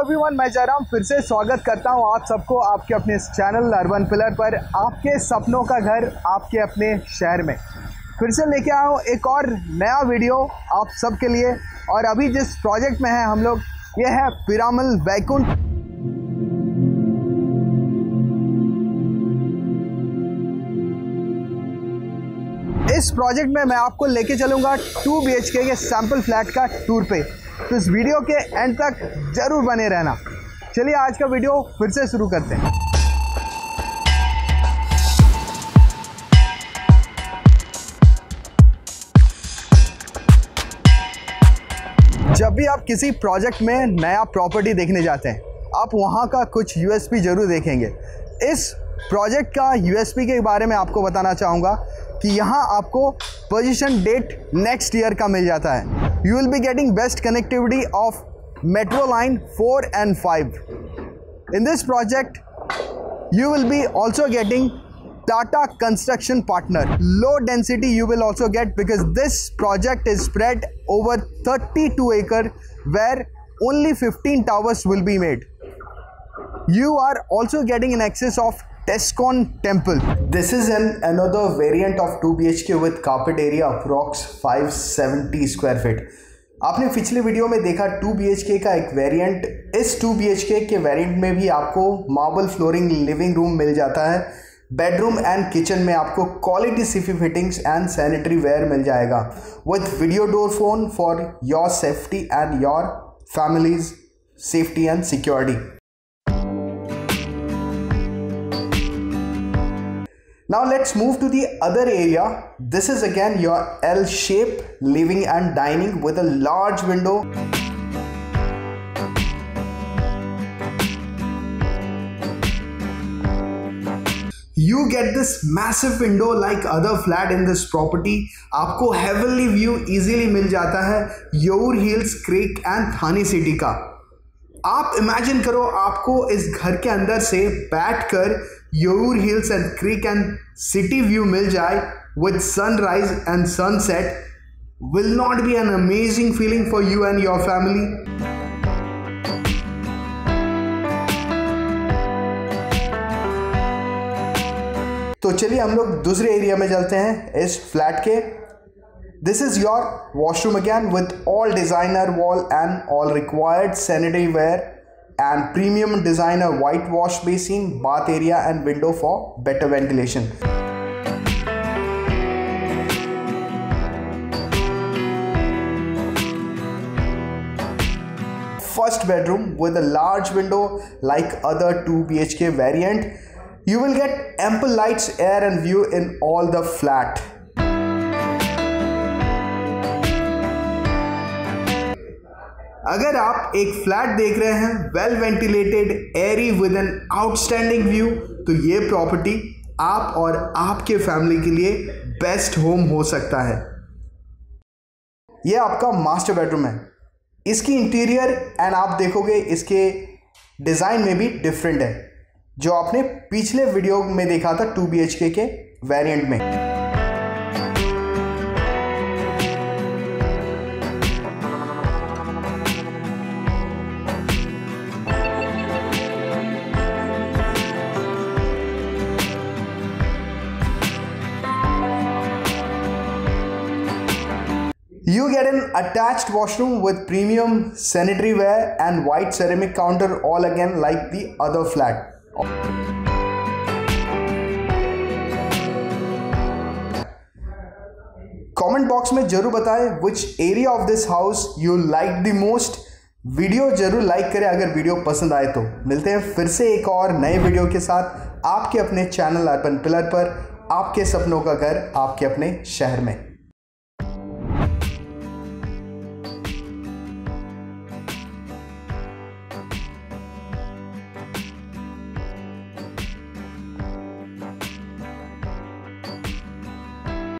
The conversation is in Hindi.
एवरीवन मैं जयराम फिर से स्वागत करता हूँ आप सबको आपके अपने इस चैनल अर्बन पिलर पर, आपके सपनों का घर आपके अपने शहर में। फिर से लेके आया हूँ एक और नया वीडियो आप सबके लिए, और अभी जिस प्रोजेक्ट में है हम लोग, ये है पिरामल वैकुंठ। इस प्रोजेक्ट में मैं आपको लेके चलूँगा two B K sample flat का टूर पे। तो इस वीडियो के एंड तक ज़रूर बने रहना। चलिए आज का वीडियो फिर से शुरू करते हैं। जब भी आप किसी प्रोजेक्ट में नया प्रॉपर्टी देखने जाते हैं, आप वहाँ का कुछ यूएसपी ज़रूर देखेंगे। इस प्रोजेक्ट का यूएसपी के बारे में आपको बताना चाहूँगा कि यहाँ आपको पोजीशन डेट नेक्स्ट ईयर का मिल जाता है। you will be getting best connectivity of metro line 4 and 5. In this project, you will be also getting Tata Construction Partner. Low density you will also get because this project is spread over 32 acre where only 15 towers will be made. You are also getting an access of Tescon Temple. This is an, another variant of 2 BHK with carpet area approx 570 square feet. आपने पिछले वीडियो में देखा 2 बी का एक वेरिएंट इस 2 बी के वेरिएंट में भी आपको मार्बल फ्लोरिंग लिविंग रूम मिल जाता है बेडरूम एंड किचन में आपको quality CP fittings and sanitary ware मिल जाएगा with video door phone for your safety and your family's safety and security Now let's move to the other area. This is again your L shape living and dining with a large window. You get this massive window like other flat in this property. आपको heavenly view easily मिल जाता है your hills creek and Thane city का आप इमेजिन करो आपको इस घर के अंदर से बैठकर your hills and creek and city view मिल जाए with sunrise and sunset will not be an amazing feeling for you and your family तो चलिए हम लोग दूसरे एरिया में चलते हैं इस फ्लैट के। This is your washroom again with all designer wall and all required sanitary ware and premium designer whitewash basin, bath area and window for better ventilation. First bedroom with a large window like other 2 BHK variant. You will get ample lights, air and view in all the flat. अगर आप एक फ्लैट देख रहे हैं well ventilated airy with an outstanding view तो ये प्रॉपर्टी आप और आपके फैमिली के लिए बेस्ट होम हो सकता है। ये आपका मास्टर बेडरूम है। इसकी इंटीरियर एंड आप देखोगे इसके डिज़ाइन में भी डिफरेंट है। जो आपने पिछले वीडियो में देखा था टू बी के वेरिएंट में। You get an attached washroom with premium sanitary ware and white ceramic counter all again like the other flat. Comment box में ज़रूर बताएँ which area of this house you like the most video ज़रूर लाइक करें अगर वीडियो पसंद आए तो। मिलते हैं फिर से एक और नए वीडियो के साथ आपके अपने चैनल अर्पन पिलर पर, आपके सपनों का घर, आपके अपने शहर में।